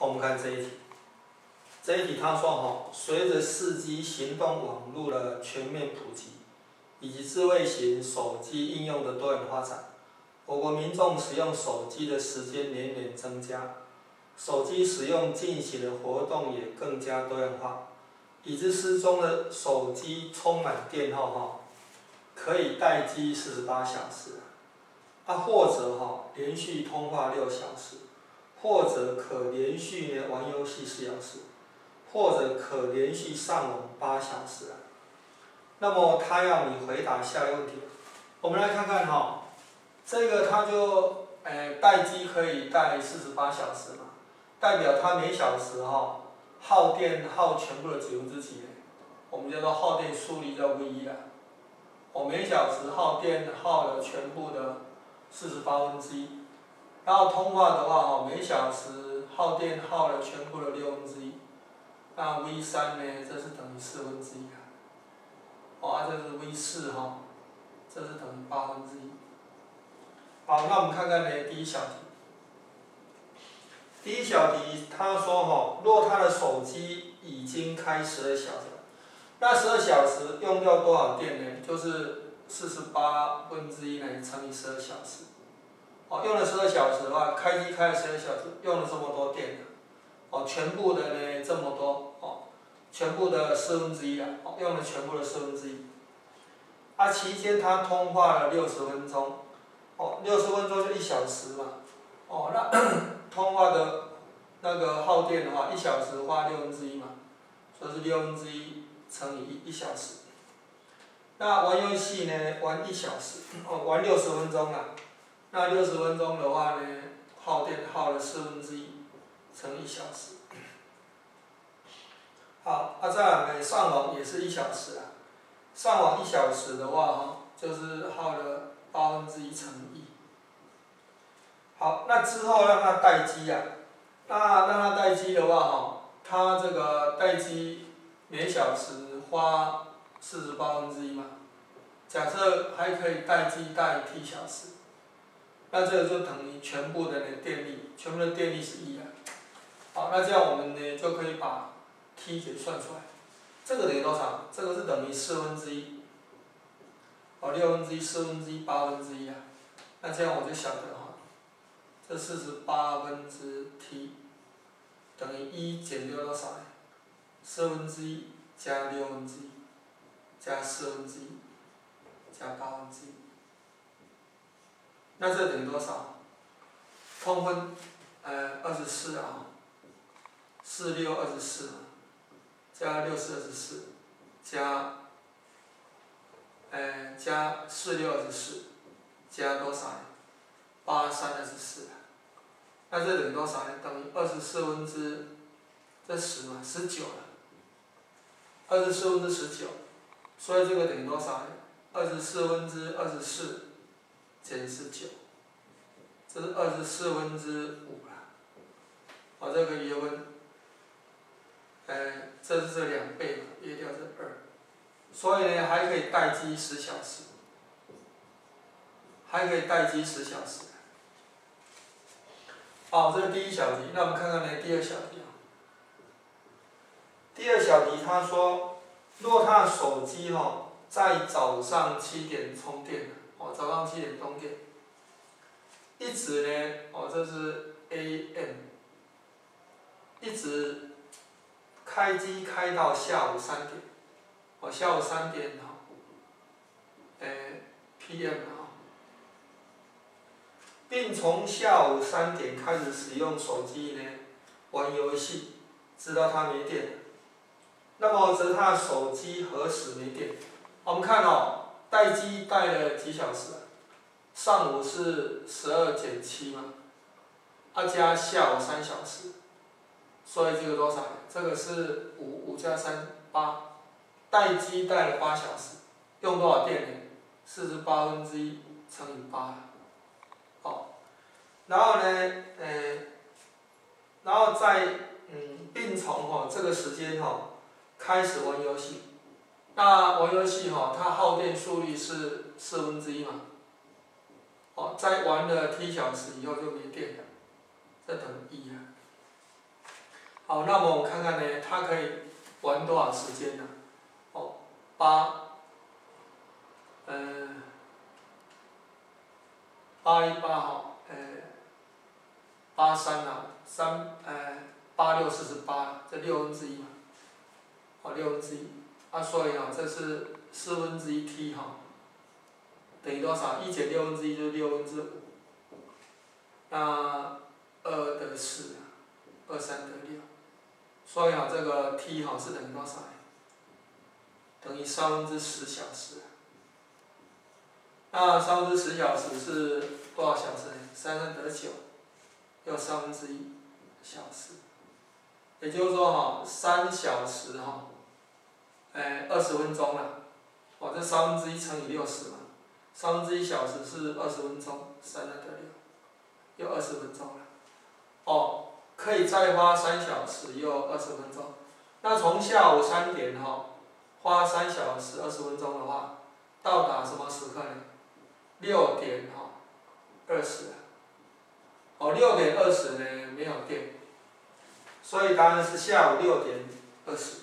我们看这一题，这一题他说哈，随着四 G 行动网络的全面普及，以及智慧型手机应用的多元发展，我国民众使用手机的时间年年增加，手机使用进行的活动也更加多样化，已知失踪的手机充满电后哈，可以待机四十八小时，啊或者哈连续通话六小时。或者可连续玩游戏四小时，或者可连续上网八小时啊。那么他要你回答下一个问题，我们来看看哈，这个他就诶待机可以待四十八小时嘛，代表他每小时哈耗电耗全部的几分之几？我们叫做耗电速率叫 V 啊。我每小时耗电耗了全部的四十八分之一。然后通话的话，哈，每小时耗电耗了全部的六分之一，那 V 三呢，这是等于四分之一啊，哦，这是 V 四哈，这是等于八分之一。好，那我们看看呢，第一小题。第一小题，他说哈，若他的手机已经开十二小时，那十二小时用掉多少电呢？就是四十八分之一呢，乘以十二小时。哦，用了十二小时的话，开机开了十二小时，用了这么多电哦，全部的呢这么多，哦，全部的四分之一啊，哦，用了全部的四分之一。啊，期间他通话了六十分钟，哦，六十分钟就一小时嘛，哦，那 通话的那个耗电的话，一小时花六分之一嘛，所以是六分之一乘以一一小时。那玩游戏呢，玩一小时，哦，玩六十分钟啊。那六十分钟的话呢，耗电耗了四分之一，乘一小时。好，那啊再来上网也是一小时啊，上网一小时的话哈，就是耗了八分之一乘一。好，那之后让它待机啊，那让它待机的话哈，它这个待机每小时花四十八分之一嘛，假设还可以待机待 t 小时。那这个就等于全部的那电力，全部的电力是一啊。好，那这样我们呢就可以把 T 给算出来。这个等于多少？这个是等于四分之一。哦，六分之一、四分之一、八分之一啊。那这样我就晓得哈，这四十八分之 T 等于一减掉多少？四分之一加六分之一加四分之一加八分之一。那这等于多少？通分，呃，二十四啊，四六二十四，加六四二十四，加，呃，加四六二十四，加多少？八三二十四。那这等于多少呢？等于二十四分之，这十嘛，十九了。二十四分之十九，所以这个等于多少呢？二十四分之二十四。减十九，这是二十四分之五了，把这个约分，哎，这是这两倍嘛，约掉是二，所以呢还可以待机十小时，还可以待机十小时。好，这是第一小题，那我们看看呢第二小题啊。第二小题他说，若他的手机哈在早上七点充电。哦，早上七点充电，一直呢，哦，这是 AM，一直开机开到下午三点，哦，下午三点哈，诶，PM 哈，并从下午三点开始使用手机呢，玩游戏，直到它没电。那么，则他的手机何时没电？我们看哦。待机待了几小时？上午是十二减七嘛，二加下午三小时，所以这个多少？这个是五五加三八，待机待了八小时，用多少电呢？四十八分之一乘以八，好，然后呢，呃，然后再嗯并从哈这个时间哈开始玩游戏。那玩游戏哈，它耗电速率是四分之一嘛？哦，在玩了 T 小时以后就没电了，这等于一啊。好，那么我看看呢，它可以玩多少时间呢？哦，八，嗯，八一八哈，呃，八三啊，三，呃，八六四十八，这六分之一嘛，哦，六分之一，啊，所以啊，这是四分之一 t 哈，等于多少？一减六分之一就是六分之五，那二得四，二三得六。所以啊，这个 t 哈是等于多少？等于三分之十小时。那三分之十小时是多少小时呢？三三得九，又三分之一小时。也就是说哈，三小时哈，哎，二十分钟了。哦，这三分之一乘以六十嘛，三分之一小时是二十分钟，三三得六，又二十分钟了。哦。可以再花三小时又二十分钟，那从下午三点哈，花三小时二十分钟的话，到达什么时刻呢？六点哈，二十。哦，六点二十呢没有电，所以答案是下午六点二十。